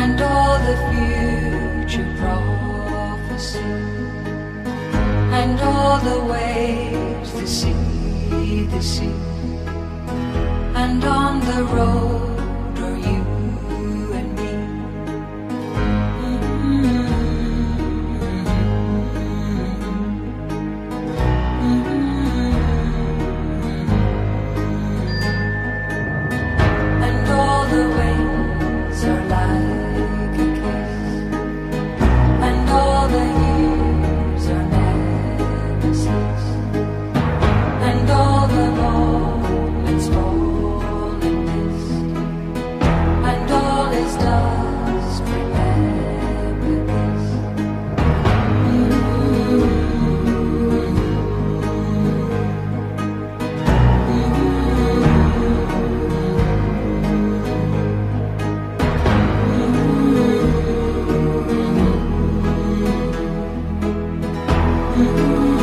and all the future prophecy and all the waves the sea, the sea, and on the road. Lord.